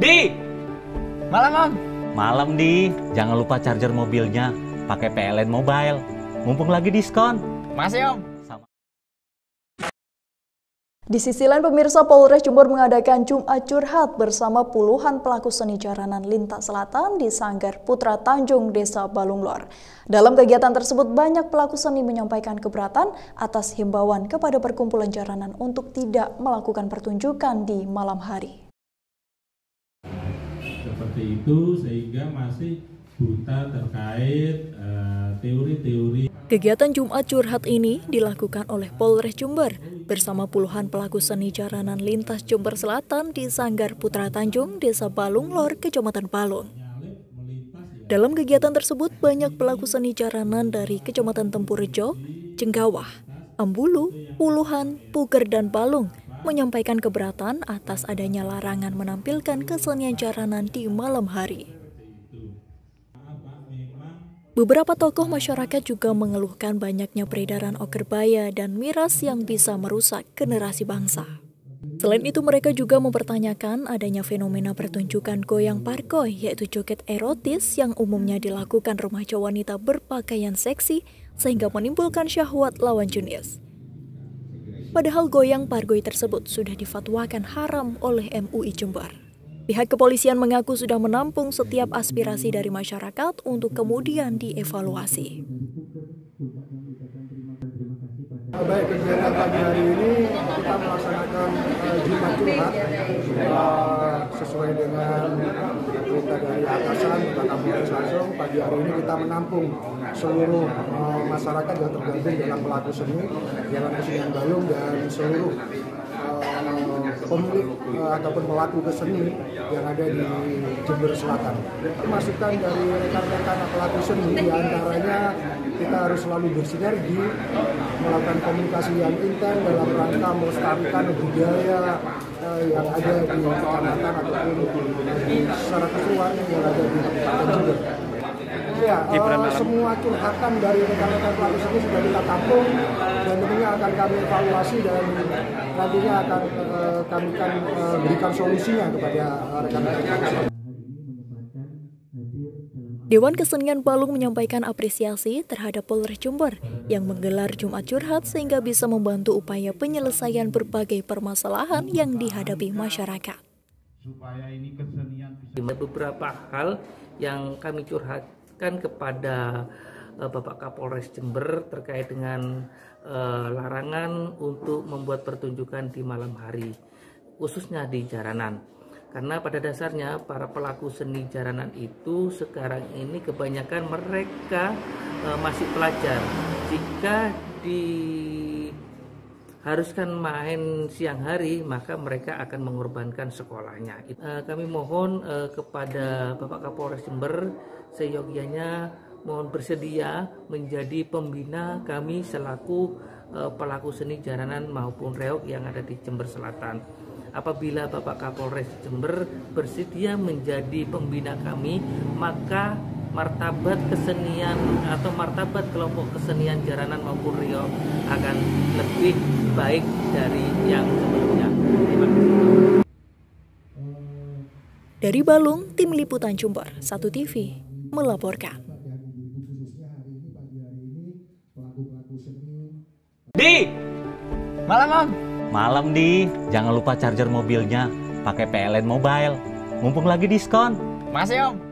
Di, malam om. Malam di, jangan lupa charger mobilnya pakai PLN Mobile. Mumpung lagi diskon. Masih om. Sama. Di sisi lain, pemirsa Polres Jember mengadakan Jumat Curhat bersama puluhan pelaku seni jaranan lintas selatan di Sanggar Putra Tanjung, Desa Balunglor. Dalam kegiatan tersebut, banyak pelaku seni menyampaikan keberatan atas himbauan kepada perkumpulan jaranan untuk tidak melakukan pertunjukan di malam hari. Seperti itu sehingga masih buta terkait eh, teori-teori Kegiatan Jumat Curhat ini dilakukan oleh Polres Jember bersama puluhan pelaku seni jaranan lintas Jember Selatan di Sanggar Putra Tanjung, Desa Balunglor, Kecamatan Palung. Dalam kegiatan tersebut, banyak pelaku seni jaranan dari Kecamatan Tempurjo, Jenggawah, Ambulu, Puluhan, Puger, dan Palung menyampaikan keberatan atas adanya larangan menampilkan kesenian jaranan di malam hari. Beberapa tokoh masyarakat juga mengeluhkan banyaknya peredaran okerbaya dan miras yang bisa merusak generasi bangsa. Selain itu mereka juga mempertanyakan adanya fenomena pertunjukan goyang parkoy yaitu joget erotis yang umumnya dilakukan remaja wanita berpakaian seksi sehingga menimbulkan syahwat lawan jenis. Padahal goyang pargoy tersebut sudah difatwakan haram oleh MUI Jember. Pihak kepolisian mengaku sudah menampung setiap aspirasi dari masyarakat untuk kemudian dievaluasi. Baik, kegiatan pagi hari ini kita melaksanakan uh, Jumat Curhat uh, sesuai dengan perintah dari atasan Bapak Kapolres langsung. Pagi hari ini kita menampung seluruh uh, masyarakat yang tergabung dalam pelaku seni, dalam kesenian balung dan seluruh uh, pemilik uh, ataupun pelaku keseni yang ada di Jember Selatan. Masukan dari rekan-rekan pelaku seni di antaranya kita harus selalu bersinergi melakukan komunikasi yang intens dalam rangka melestarikan budaya uh, yang ada di kecamatan ataupun di secara keseluruhan yang ada di uh, semua curhatan dari rekan-rekan pelaku seni sudah kita tampung dan tentunya akan kami evaluasi dan nantinya akan uh, kami akan uh, berikan solusinya kepada uh, rekan-rekan pelaku seni. Dewan Kesenian Balung menyampaikan apresiasi terhadap Polres Jember yang menggelar Jumat Curhat sehingga bisa membantu upaya penyelesaian berbagai permasalahan yang dihadapi masyarakat. supaya ini kesenian bisa beberapa hal yang kami curhatkan kepada eh, Bapak Kapolres Jember terkait dengan eh, larangan untuk membuat pertunjukan di malam hari, khususnya di jaranan. Karena pada dasarnya para pelaku seni jaranan itu sekarang ini kebanyakan mereka eh, masih pelajar. Jika diharuskan main siang hari, maka mereka akan mengorbankan sekolahnya. Eh, kami mohon eh, kepada Bapak Kapolres Jember seyogianya mohon bersedia menjadi pembina kami selaku eh, pelaku seni jaranan maupun reok yang ada di Jember Selatan. Apabila Bapak Kapolres Jember bersedia menjadi pembina kami, maka martabat kesenian atau martabat kelompok kesenian jaranan maupun reok akan lebih baik dari yang sebelumnya. Terima kasih. Dari Balung, Tim Liputan Jember, Satu TV, melaporkan. Di, malam om. Malam di, jangan lupa charger mobilnya pakai PLN Mobile. Mumpung lagi diskon. Masih om.